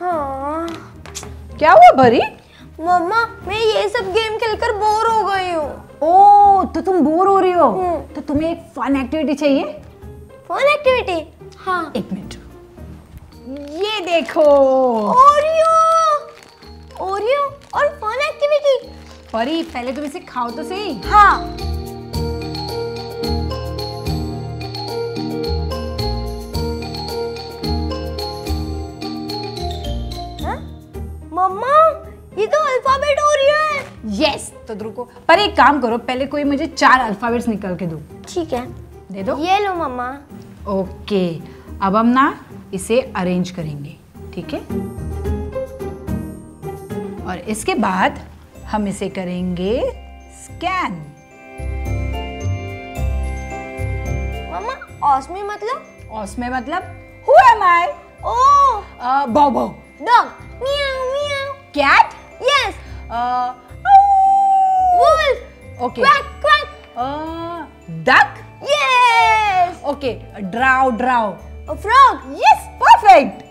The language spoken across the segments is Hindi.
हाँ। क्या हुआ परी मम्मा मैं ये सब गेम खेलकर बोर हो गई हूँ। ओ तो तुम बोर हो रही हो? हम्म। तो तुम्हें एक फन एक्टिविटी चाहिए? फन एक्टिविटी हाँ। एक मिनट। ये देखो। ओरियो ओरियो और फन एक्टिविटी परी पहले तुम इसे खाओ तो सही। हाँ? यस तो रुको पर एक काम करो पहले कोई मुझे चार अल्फाबेट्स निकल के दो। ठीक है। दे दो। ये लो मम्मा। ओके अब हम ना इसे अरेंज करेंगे ठीक है? और इसके बाद हम इसे करेंगे स्कैन मम्मा ऑस्मी मतलब? उसमें मतलब who am I O bow bow dog meow meow cat yes wolf okay quack quack duck yes okay draw draw a frog yes perfect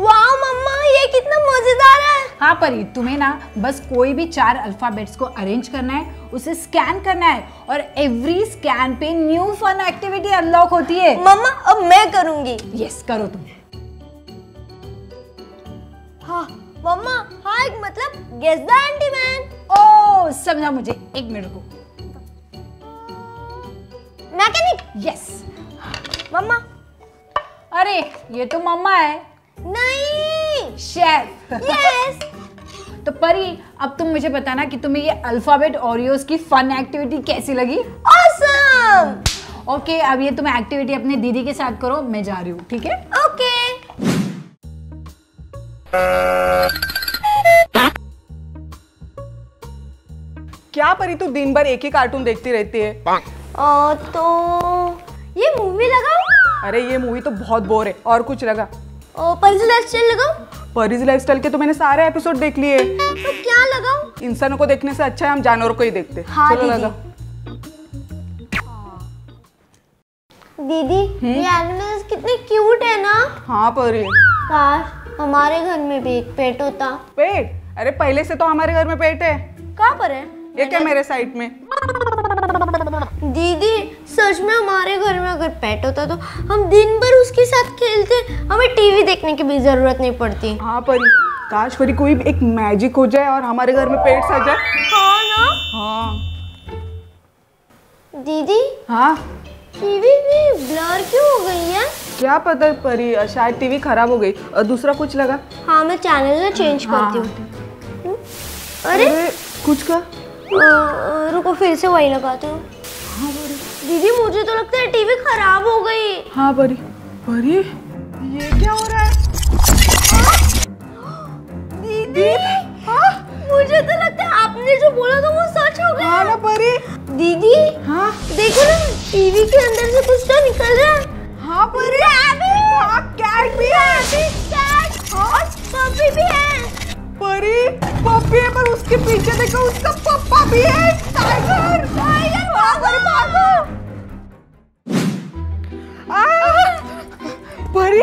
wow मम्मा ये कितना मज़ेदार है. हाँ परी तुम्हें ना बस कोई भी चार अल्फाबेट्स को अरेंज करना है उसे स्कैन करना है और एवरी स्कैन पे न्यू फन एक्टिविटी अनलॉक होती है. मम्मा अब मैं करूँगी. यस करो तुम. हाँ मम्मा हाँ एक मतलब गेस द एंटी मैन ओ समझा मुझे? एक मिनट को मैकेनिक? यस मम्मा। अरे ये तो मम्मा है। नहीं। शेफ यस तो परी अब तुम मुझे बताना कि तुम्हें ये अल्फ़ाबेट ओरियोस की फन एक्टिविटी कैसी लगी? ऑसम ओके अब ये तुम एक्टिविटी अपने दीदी के साथ करो मैं जा रही हूँ ठीक है? ओके क्या परी तू दिन भर एक ही कार्टून देखती रहती है। अ, तो ये मूवी लगाओ। अरे ये मूवी तो बहुत बोर है। और कुछ लगा? पल्स लाइफस्टाइल लगाओ। परीज लाइफस्टाइल के तो मैंने सारे एपिसोड देख लिए। तो क्या लगाओ? इंसानों को देखने से अच्छा है हम जानवरों को ही देखते हाँ, चलो। लगा दीदी ये एनिमल्स कितने क्यूट है ना। हाँ परी काश हमारे घर में भी एक पेट होता। पेट अरे पहले से तो हमारे घर में पेट है। कहाँ पर है? ये क्या मेरे साइड में? दीदी सच में हमारे घर में अगर पेट होता तो हम दिन भर उसके साथ खेलते। हमें टीवी देखने की भी ज़रूरत नहीं पड़ती। हाँ परी काश परी कोई एक मैजिक हो जाए और हमारे घर में पेट सज जाए। हाँ ना? हाँ। दीदी? हाँ? टीवी भी ब्लर क्यों हो गई है? क्या पता परी शायद टीवी खराब हो गई। और दूसरा कुछ लगा? हाँ मैं चैनल में चेंज हाँ। करती हूँ। अरे! अरे कुछ का? रुको फिर से वही लगाती हूँ। दीदी मुझे तो लगता है टीवी खराब हो गई। हाँ परी परी ये क्या हो रहा है? पप्पा टाइगर टाइगर भागो भागो परी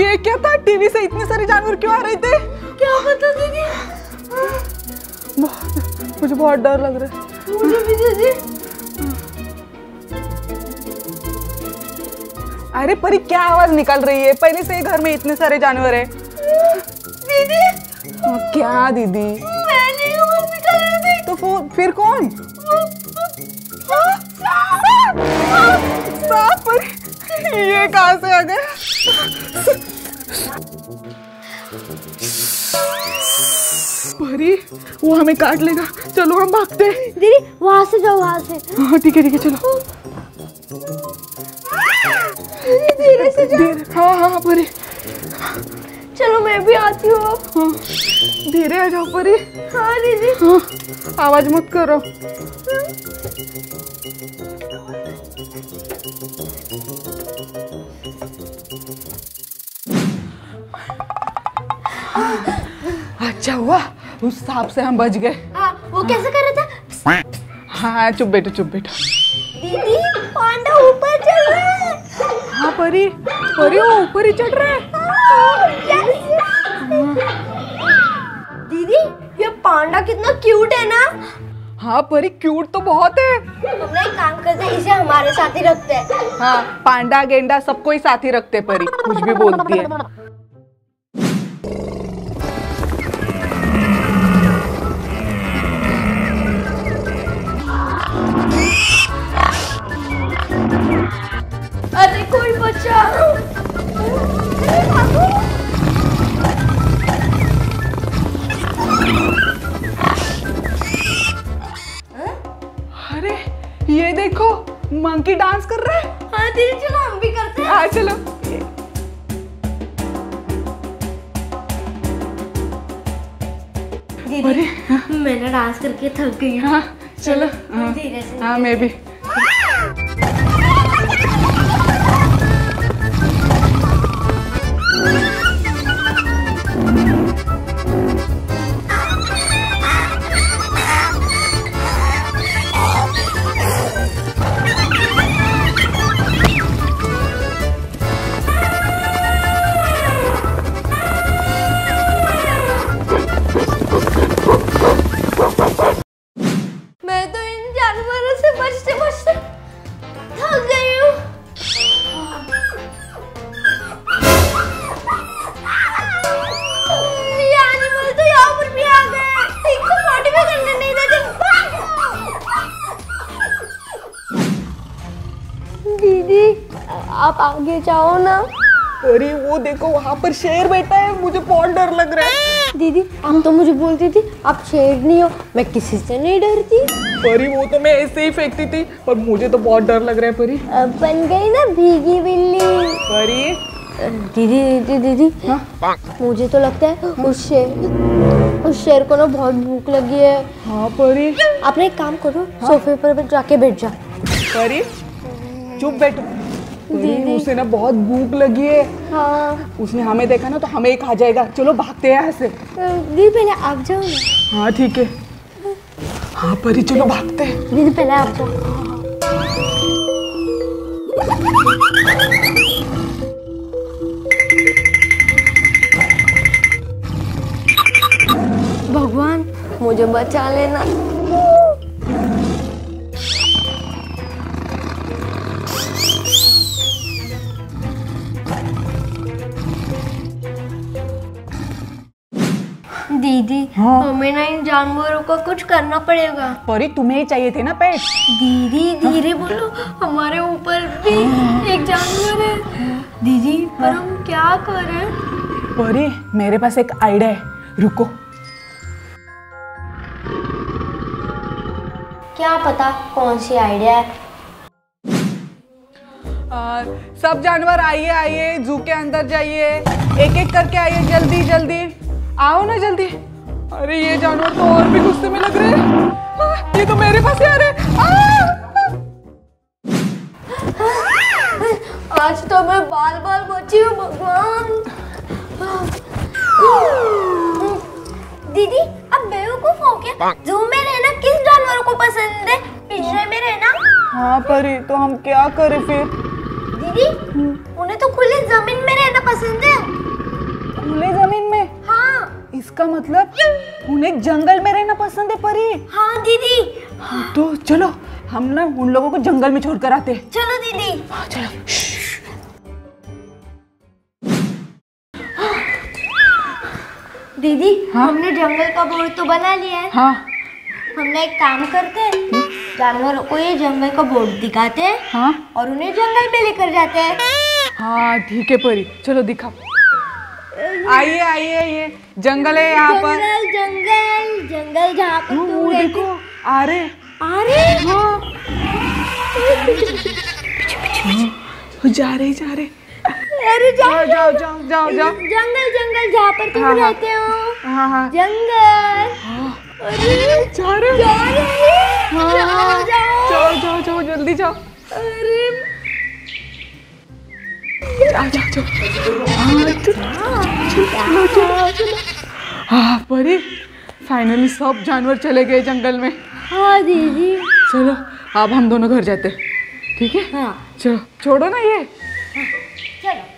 ये क्या था? टीवी से इतने सारे जानवर क्यों आ रहे थे? क्या पता दीदी? बहुत- मुझे बहुत डर लग रहा है। मुझे भी दीदी। अरे परी क्या आवाज़ निकल रही है? पहले से ही घर में इतने सारे जानवर है। दीदी। हाँ, क्या दीदी? फिर कौन? सांप ये कहाँ से आ गया? परी वो हमें काट लेगा। चलो हम भागते हैं। दीदी वहाँ से जाओ वहाँ से। हाँ ठीक है ठीक है चलो। धीरे से जाओ। हाँ हाँ हाँ, परी। चलो मैं भी आती हूँ हाँ धीरे आ जाओ परी। हाँ दीदी। हाँ आवाज़ मत करो। अच्छा हुआ उस सांप से हम बच गए। हाँ वो कैसे कर रहा था? हाँ चुप बैठो चुप बैठो। दीदी पांडा ऊपर चल रहा है। हाँ परी। परी वो ऊपर ही चढ़ रहा है। पांडा कितना क्यूट है ना? हाँ परी क्यूट तो बहुत है। हम एक काम करते हैं इसे हमारे साथ ही रखते हैं। हाँ पांडा गेंडा सबको ही साथ ही रखते परी कुछ भी बोलती है। ये देखो मंकी डांस कर रहा है। हाँ दीदी चलो हम भी करते हैं। हाँ चलो। दीदी मैंने डांस करके थक गई हाँ। चलो। हाँ, हाँ मैं भी। आप आगे जाओ ना। अरे वो देखो वहाँ पर शेर बैठा है। मुझे बहुत डर लग रहा है। दीदी आप तो मुझे बोलती थी आप शेर नहीं हो। मैं किसी से नहीं डरती। परी वो तो मैं ऐसे ही फेंकती थी पर मुझे तो बहुत डर लग रहा है परी। अब बन गई ना भीगी बिल्ली। परी। दीदी दीदी दीदी मुझे तो लगता है उस शेर उस शेर को ना बहुत भूख लगी है। हाँ परी। आपने एक काम करो सोफे पर जाके बैठ जा परी चुप बैठो। उसे ना बहुत भूख लगी है। हाँ। उसने हमें देखा ना तो हमें ही खा जाएगा। चलो भागते हैं यहाँ से। दीदी पहले आप जाओ। हाँ ठीक है। हाँ परी चलो भागते हैं। दीदी पहले आप जाओ। भगवान मुझे बचा लेना। दीदी। हाँ। हमें ना इन जानवरों को कुछ करना पड़ेगा। परी तुम्हें ही चाहिए थे ना पेट? दीदी धीरे बोलो हमारे ऊपर भी एक जानवर है। दीदी पर हम क्या करें? परी मेरे पास एक आइडिया है। रुको। क्या पता कौन सी आइडिया है? आ, सब जानवर आइए आइए जू के अंदर जाइए। एक एक करके आइए जल्दी जल्दी। आओ ना जल्दी। अरे ये जानवर तो और भी गुस्से में लग रहे हैं। ये तो मेरे पास ही आ रहे आज तो मैं बाल बाल बची हूँ भगवान। दीदी अब बेवकूफ़ हो क्या? जू में रहना किस जानवरों को पसंद है? पिंजरे में रहना? हाँ परी तो हम क्या करें फिर? दीदी उन्हें तो खुली ज़मीन में रहना पसंद है। खुले ज़मीन हाँ इसका मतलब उन्हें जंगल में रहना पसंद है परी। हाँ दीदी। तो चलो हम ना उन लोगों को जंगल में छोड़ कर आते हैं। चलो दीदी। हाँ, चलो। दीदी हाँ? हमने जंगल का बोर्ड तो बना लिया है। हाँ। हमने एक काम करते हैं। जानवरों को ये जंगल का बोर्ड दिखाते हैं हाँ? और उन्हें जंगल में लेकर जाते हैं। हाँ ठीक है परी। चलो दिखाओ। आइए आइए आइए। जंगल है यहाँ पर। जंगल जंगल जंगल जहाँ पर वो देखो आ रहे अरे हाँ? जा रहे जा रहे अरे जाओ जाओ जाओ जाओ जाओ। जंगल जंगल जहाँ पर तुम हाँ, हाँ। रहते हो। हाँ हाँ। जंगल। हाँ, अरे जा रहे जा रहे हाँ, जाओ जाओ जाओ जल्दी जाओ। अरे हाँ। हाँ परी फाइनली सब जानवर चले गए जंगल में। हाँ दीदी। चलो अब हम दोनों घर जाते ठीक है? हाँ। चलो छोड़ो ना ये। हाँ, चलो।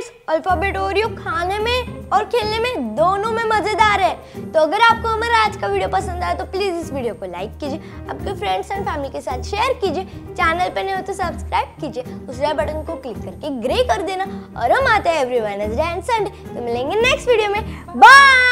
फ्रेंड्स अल्फ़ाबेट ओरियो खाने में और खेलने में दोनों में मज़ेदार है तो अगर आपको हमारा आज का वीडियो पसंद आया तो प्लीज़ इस वीडियो को लाइक कीजिए आपके फ्रेंड्स एंड फैमिली के साथ शेयर कीजिए चैनल पर नहीं हो तो सब्सक्राइब कीजिए उस रेड बटन को क्लिक करके ग्रे कर देना और हम आते हैं एवरी वेनसडे एंड संडे तो मिलेंगे नेक्स्ट वीडियो में बाय